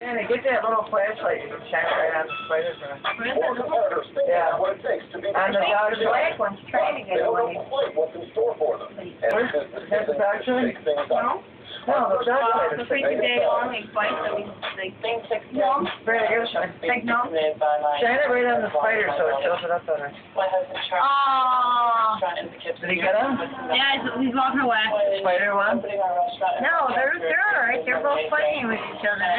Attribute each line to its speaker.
Speaker 1: Anna, get that little flashlight, you shine right on the spider for us.
Speaker 2: Work
Speaker 1: Yeah.
Speaker 2: about what it takes to be.
Speaker 1: On the dog's
Speaker 3: black one's training it.
Speaker 2: They don't
Speaker 3: away.
Speaker 2: know what's in store for them.
Speaker 1: Where's- the dog.
Speaker 3: No?
Speaker 1: No, the dog
Speaker 3: uh,
Speaker 1: The
Speaker 3: freaking day long, they fight, so we, they,
Speaker 4: think six
Speaker 3: No.
Speaker 1: Very good, shine.
Speaker 3: Think no?
Speaker 1: Shine it right on the spider so it shows it up on her.
Speaker 4: My husband Charles.
Speaker 3: oh,
Speaker 4: ah.
Speaker 1: Did he get him?
Speaker 3: yeah, he's, walking away.
Speaker 1: Spider one?
Speaker 3: No, they're, they're all right, they're both fighting with each other.